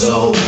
so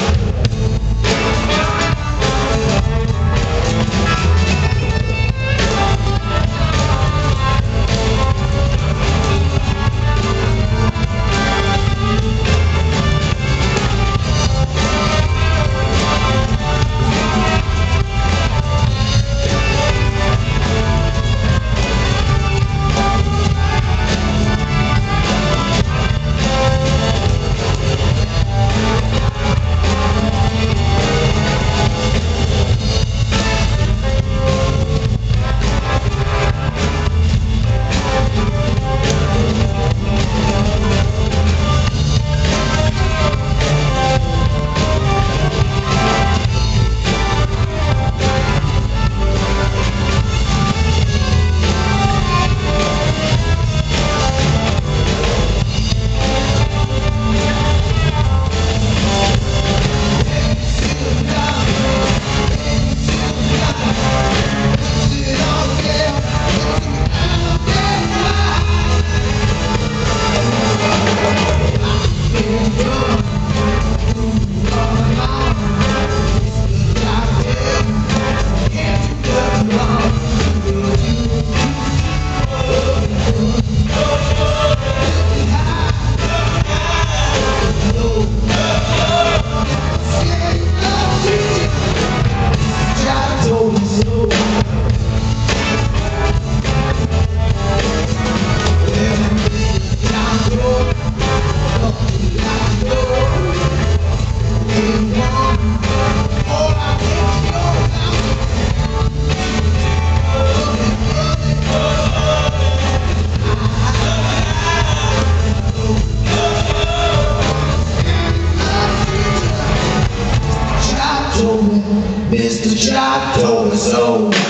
Mr. Job told us so.